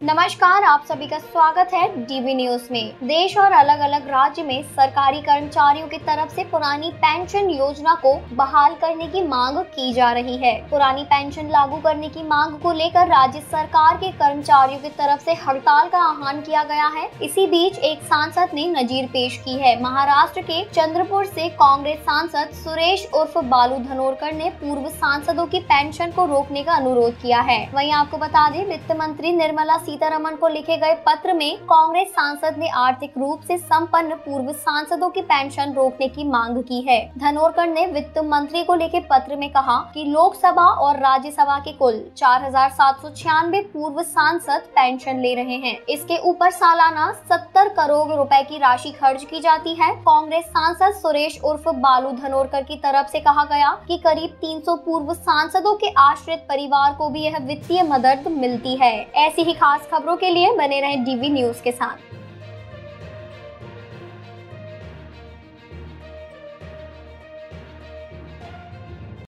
नमस्कार, आप सभी का स्वागत है डीवी न्यूज़ में। देश और अलग अलग राज्य में सरकारी कर्मचारियों की तरफ़ से पुरानी पेंशन योजना को बहाल करने की मांग की जा रही है। पुरानी पेंशन लागू करने की मांग को लेकर राज्य सरकार के कर्मचारियों की तरफ़ से हड़ताल का आह्वान किया गया है। इसी बीच एक सांसद ने नजीर पेश की है। महाराष्ट्र के चंद्रपुर से कांग्रेस सांसद सुरेश उर्फ़ बालू धनोरकर ने पूर्व सांसदों की पेंशन को रोकने का अनुरोध किया है। वही आपको बता दें, वित्त मंत्री निर्मला सीतारमन को लिखे गए पत्र में कांग्रेस सांसद ने आर्थिक रूप से संपन्न पूर्व सांसदों की पेंशन रोकने की मांग की है। धनोरकर ने वित्त मंत्री को लिखे पत्र में कहा कि लोकसभा और राज्यसभा के कुल चार हज़ार सात सौ छियानवे पूर्व सांसद पेंशन ले रहे हैं। इसके ऊपर सालाना सत्तर करोड़ रुपए की राशि खर्च की जाती है। कांग्रेस सांसद सुरेश उर्फ़ बालू धनोरकर की तरफ़ से कहा गया कि करीब 300 पूर्व सांसदों के आश्रित परिवार को भी यह वित्तीय मदद मिलती है। ऐसी ही खास खास खबरों के लिए बने रहें डीवी न्यूज़ के साथ।